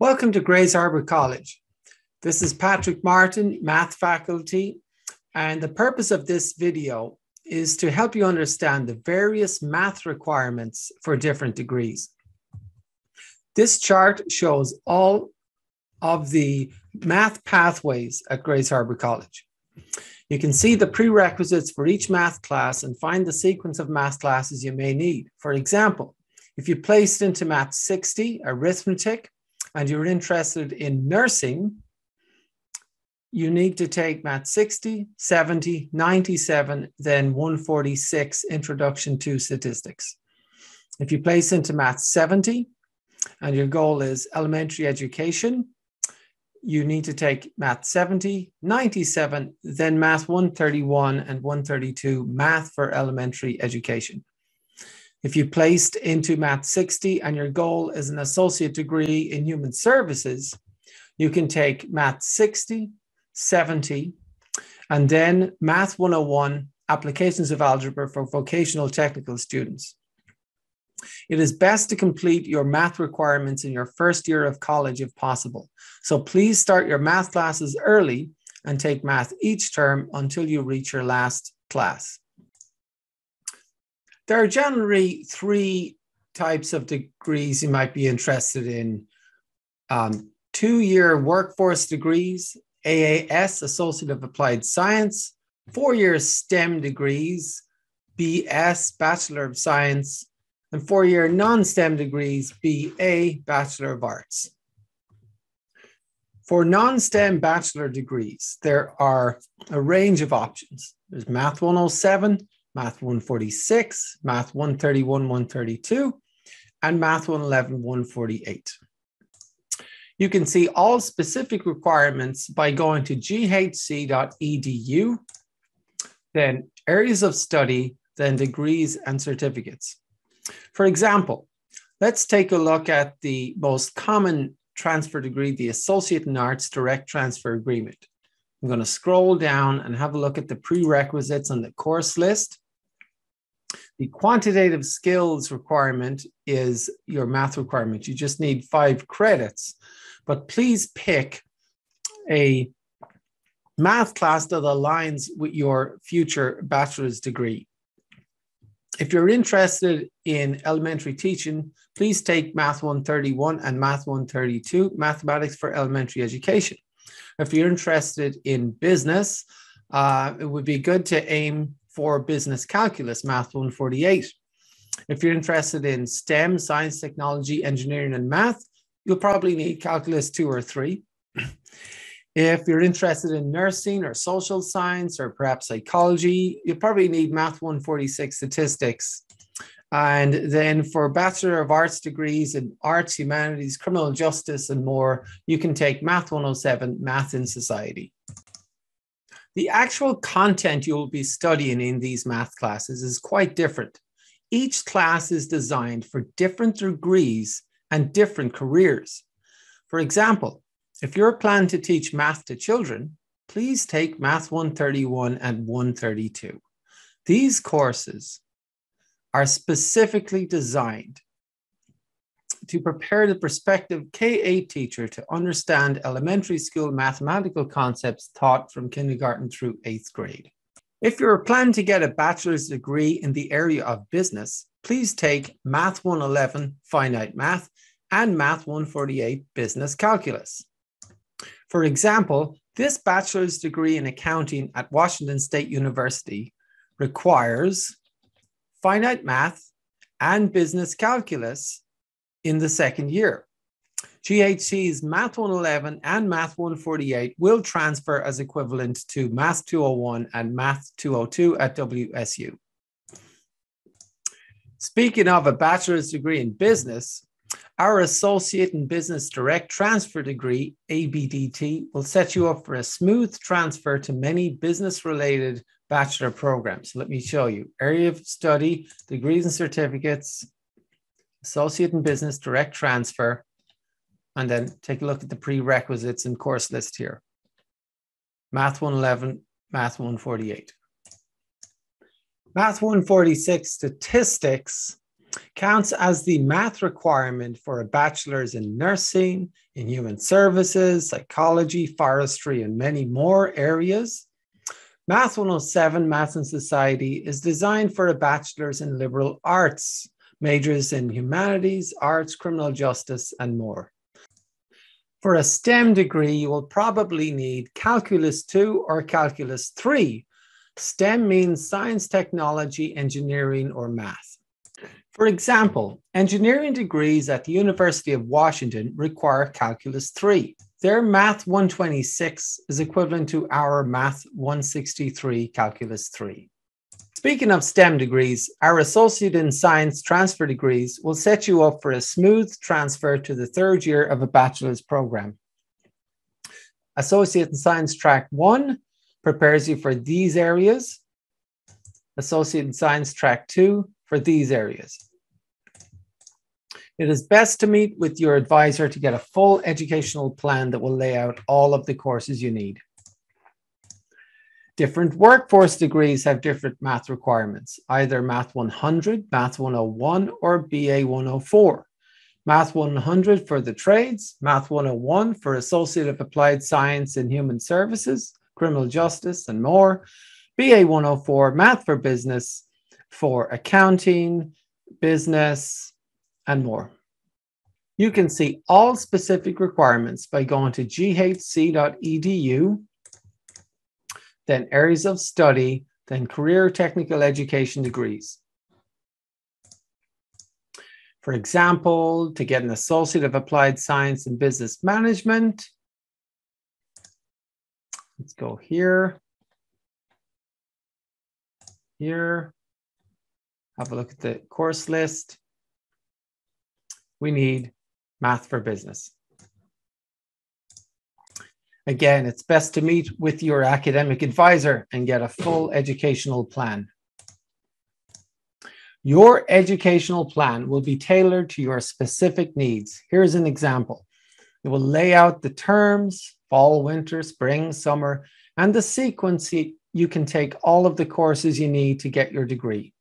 Welcome to Grays Harbor College. This is Patrick Martin, math faculty, and the purpose of this video is to help you understand the various math requirements for different degrees. This chart shows all of the math pathways at Grays Harbor College. You can see the prerequisites for each math class and find the sequence of math classes you may need. For example, if you placed into Math 60, arithmetic, and you're interested in nursing, you need to take Math 60, 70, 97, then 146, Introduction to Statistics. If you place into Math 70 and your goal is elementary education, you need to take Math 70, 97, then Math 131 and 132, Math for Elementary Education. If you placed into Math 60 and your goal is an associate degree in human services, you can take Math 60, 70, and then Math 101, Applications of Algebra for Vocational Technical Students. It is best to complete your math requirements in your first year of college if possible. So please start your math classes early and take math each term until you reach your last class. There are generally three types of degrees you might be interested in. Um, two-year workforce degrees, AAS, Associate of Applied Science, four-year STEM degrees, BS, Bachelor of Science, and four-year non-STEM degrees, BA, Bachelor of Arts. For non-STEM bachelor degrees, there are a range of options. There's Math 107, Math 146, Math 131, 132, and Math 111, 148. You can see all specific requirements by going to ghc.edu, then areas of study, then degrees and certificates. For example, let's take a look at the most common transfer degree, the Associate in Arts Direct Transfer Agreement. I'm going to scroll down and have a look at the prerequisites on the course list. The quantitative skills requirement is your math requirement. You just need five credits, but please pick a math class that aligns with your future bachelor's degree. If you're interested in elementary teaching, please take Math 131 and Math 132, Mathematics for Elementary Education. If you're interested in business, uh, it would be good to aim for business calculus, Math 148. If you're interested in STEM, science, technology, engineering, and math, you'll probably need calculus two or three. If you're interested in nursing or social science or perhaps psychology, you'll probably need Math 146 statistics. And then for Bachelor of Arts degrees in arts, humanities, criminal justice, and more, you can take Math 107, Math in Society. The actual content you will be studying in these math classes is quite different. Each class is designed for different degrees and different careers. For example, if you're planning to teach math to children, please take Math 131 and 132. These courses are specifically designed to prepare the prospective K8 teacher to understand elementary school mathematical concepts taught from kindergarten through eighth grade. If you're planning to get a bachelor's degree in the area of business, please take Math 111 Finite Math and Math 148 Business Calculus. For example, this bachelor's degree in accounting at Washington State University requires finite math and business calculus in the second year. GHC's Math 111 and Math 148 will transfer as equivalent to Math 201 and Math 202 at WSU. Speaking of a bachelor's degree in business, our Associate in Business Direct Transfer degree, ABDT, will set you up for a smooth transfer to many business related bachelor programs. Let me show you area of study, degrees and certificates, associate in business, direct transfer, and then take a look at the prerequisites and course list here. Math 111, Math 148. Math 146 statistics counts as the math requirement for a bachelor's in nursing, in human services, psychology, forestry, and many more areas. Math 107, Math and Society, is designed for a bachelor's in liberal arts, majors in humanities, arts, criminal justice, and more. For a STEM degree, you will probably need Calculus 2 or Calculus 3. STEM means science, technology, engineering, or math. For example, engineering degrees at the University of Washington require Calculus 3. Their Math 126 is equivalent to our Math 163 Calculus 3. Speaking of STEM degrees, our Associate in Science transfer degrees will set you up for a smooth transfer to the third year of a bachelor's program. Associate in Science Track 1 prepares you for these areas. Associate in Science Track 2 for these areas. It is best to meet with your advisor to get a full educational plan that will lay out all of the courses you need. Different workforce degrees have different math requirements, either Math 100, Math 101, or BA 104. Math 100 for the trades, Math 101 for Associate of Applied Science in Human Services, Criminal Justice, and more. BA 104, Math for Business for accounting, business, and more. You can see all specific requirements by going to ghc.edu, then areas of study, then career technical education degrees. For example, to get an Associate of Applied Science in Business Management, let's go here, here, have a look at the course list we need math for business. Again, it's best to meet with your academic advisor and get a full educational plan. Your educational plan will be tailored to your specific needs. Here's an example. It will lay out the terms, fall, winter, spring, summer, and the sequence you can take all of the courses you need to get your degree.